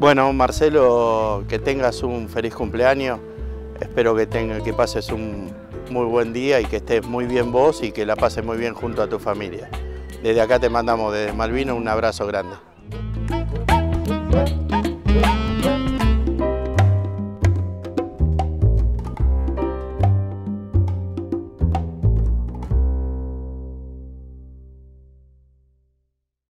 Bueno, Marcelo, que tengas un feliz cumpleaños. Espero que, tenga, que pases un muy buen día y que estés muy bien vos y que la pases muy bien junto a tu familia. Desde acá te mandamos desde Malvino un abrazo grande.